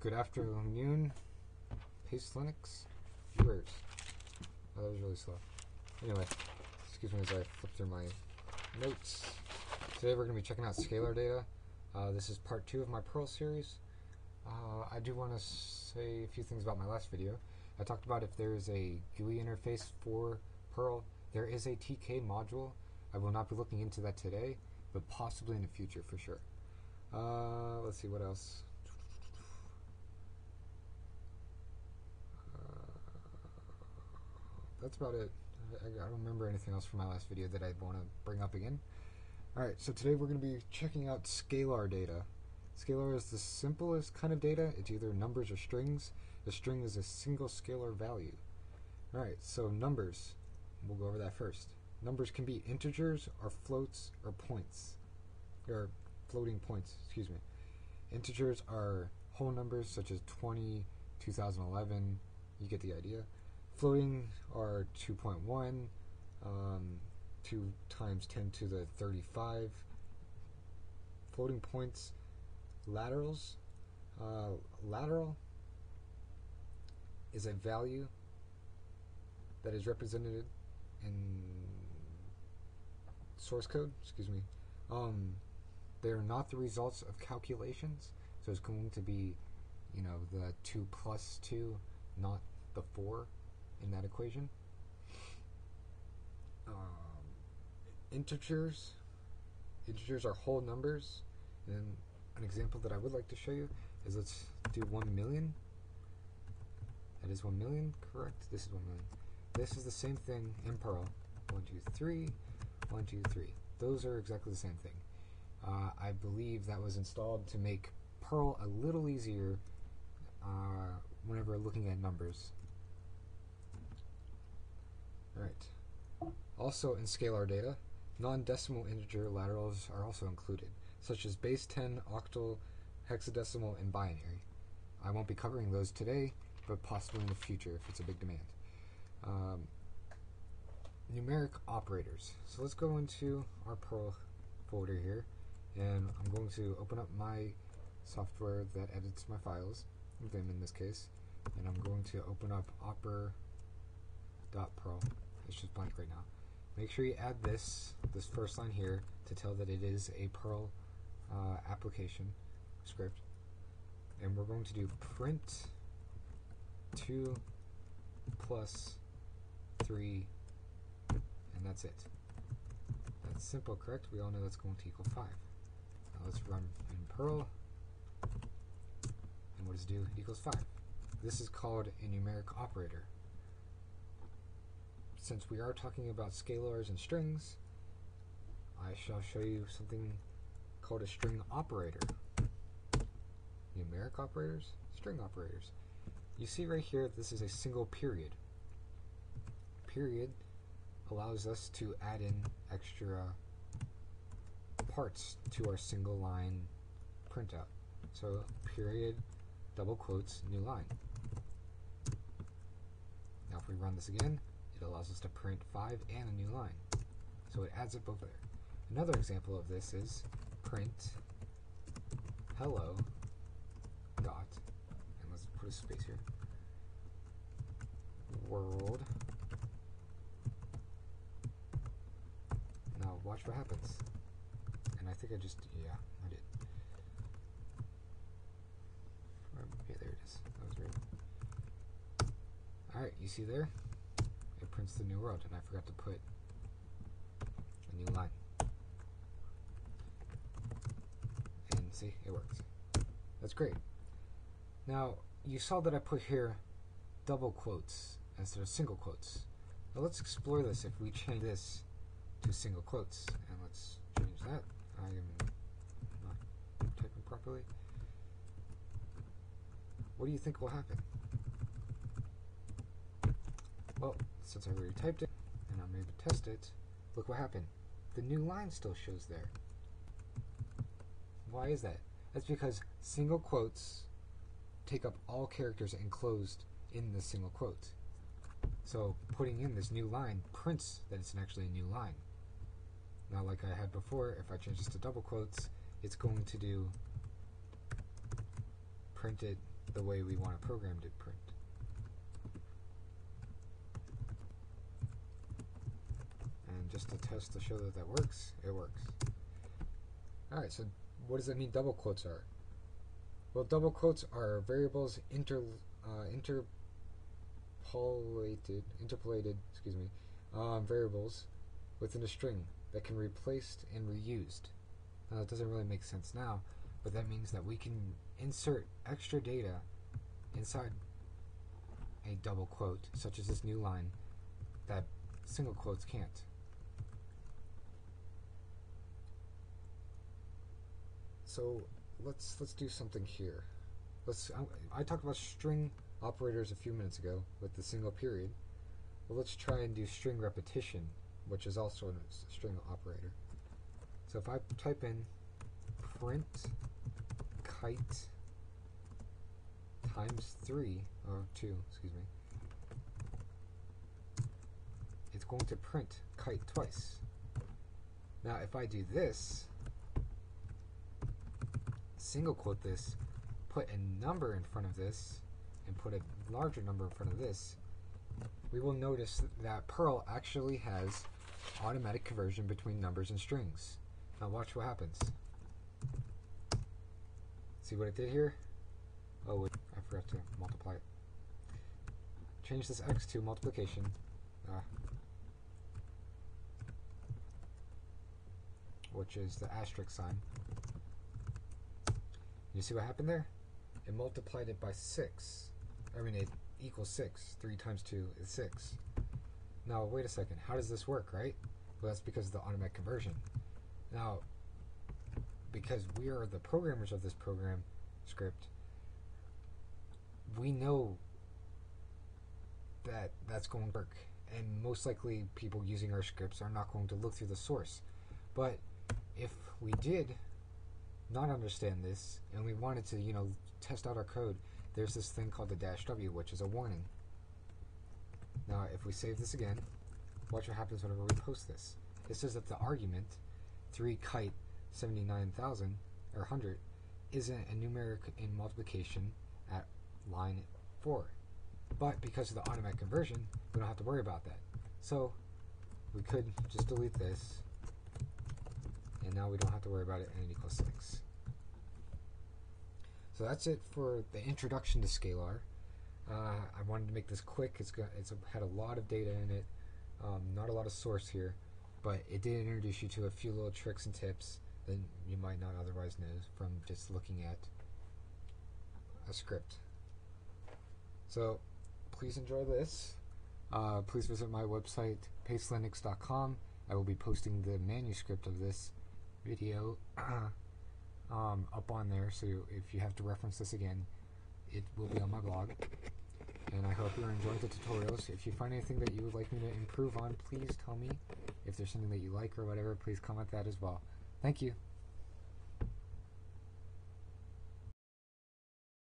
Good afternoon, Paste Linux viewers. Oh, that was really slow. Anyway, excuse me as I flip through my notes. Today we're going to be checking out scalar data. Uh, this is part two of my Perl series. Uh, I do want to say a few things about my last video. I talked about if there is a GUI interface for Perl. There is a TK module. I will not be looking into that today, but possibly in the future for sure. Uh, let's see what else. That's about it. I, I, don't remember anything else from my last video that I'd want to bring up again. Alright, so today we're going to be checking out scalar data. Scalar is the simplest kind of data. It's either numbers or strings. A string is a single scalar value. Alright, so numbers. We'll go over that first. Numbers can be integers or floats or points. Or floating points, excuse me. Integers are whole numbers such as 20, 2011. You get the idea. Floating are 2.1, um, 2 times 10 to the 35. Floating points, laterals. Uh, lateral is a value that is represented in source code, excuse me. Um, they are not the results of calculations, so it's going to be, you know, the 2 plus 2, not the 4 in that equation. Um, integers, integers are whole numbers, and an example that I would like to show you is let's do 1 million. That is 1 million, correct? This is 1 million. This is the same thing in Perl. 1, 2, 3, 1, 2, 3. Those are exactly the same thing. Uh, I believe that was installed to make Perl a little easier uh, whenever looking at numbers. Alright. Also in scalar data, non-decimal integer laterals are also included, such as base 10, octal, hexadecimal, and binary. I won't be covering those today, but possibly in the future if it's a big demand. Um, numeric operators. So let's go into our Perl folder here, and I'm going to open up my software that edits my files, Vim in this case, and I'm going to open up oper Perl. It's just blank right now. Make sure you add this, this first line here, to tell that it is a Perl uh, application script. And we're going to do print 2 plus 3, and that's it. That's simple, correct? We all know that's going to equal 5. Now let's run in Perl. And what does it do? It equals 5. This is called a numeric operator since we are talking about scalars and strings, I shall show you something called a string operator. Numeric operators, string operators. You see right here, this is a single period. Period allows us to add in extra parts to our single line printout. So period, double quotes, new line. Now if we run this again, it allows us to print 5 and a new line. So it adds it both there. Another example of this is print hello dot, and let's put a space here, world. Now watch what happens. And I think I just, yeah, I did. Okay, there it is. That was weird. Alright, you see there? Prints the new world, and I forgot to put a new line. And see, it works. That's great. Now, you saw that I put here double quotes instead of single quotes. Now let's explore this if we change this to single quotes. And let's change that. I am not typing properly. What do you think will happen? Well, since I already typed it, and I'm able to test it, look what happened. The new line still shows there. Why is that? That's because single quotes take up all characters enclosed in the single quote. So putting in this new line prints that it's actually a new line. Now, like I had before, if I change this to double quotes, it's going to do print it the way we want a program to print. And just to test to show that that works, it works. Alright, so what does that mean double quotes are? Well, double quotes are variables inter, uh, interpolated, interpolated, excuse me, um, variables within a string that can be replaced and reused. Now, it doesn't really make sense now, but that means that we can insert extra data inside a double quote, such as this new line, that single quotes can't. So let's let's do something here. Let's. I, I talked about string operators a few minutes ago with the single period. Well, let's try and do string repetition, which is also a string operator. So if I type in print kite times 3, or 2, excuse me, it's going to print kite twice. Now if I do this, single quote this, put a number in front of this, and put a larger number in front of this, we will notice that Perl actually has automatic conversion between numbers and strings. Now watch what happens. See what it did here? Oh, I forgot to multiply it. Change this x to multiplication. Uh, which is the asterisk sign. You see what happened there? It multiplied it by 6. I mean, it equals 6. 3 times 2 is 6. Now, wait a second. How does this work, right? Well, that's because of the automatic conversion. Now, because we are the programmers of this program script, we know that that's going to work. And most likely, people using our scripts are not going to look through the source. But if we did not understand this and we wanted to, you know, test out our code, there's this thing called the dash W, which is a warning. Now, if we save this again, watch what happens whenever we post this. It says that the argument, 3 kite 79,000 or 100, isn't a numeric in multiplication at line 4. But because of the automatic conversion, we don't have to worry about that. So, we could just delete this and now we don't have to worry about it it equals 6. So that's it for the introduction to Scalar. Uh, I wanted to make this quick. It's got it's had a lot of data in it, um, not a lot of source here, but it did introduce you to a few little tricks and tips that you might not otherwise know from just looking at a script. So please enjoy this. Uh, please visit my website, pastelinux.com. I will be posting the manuscript of this video um, up on there, so if you have to reference this again, it will be on my blog. And I hope you're enjoying the tutorials. If you find anything that you would like me to improve on, please tell me. If there's something that you like or whatever, please comment that as well. Thank you.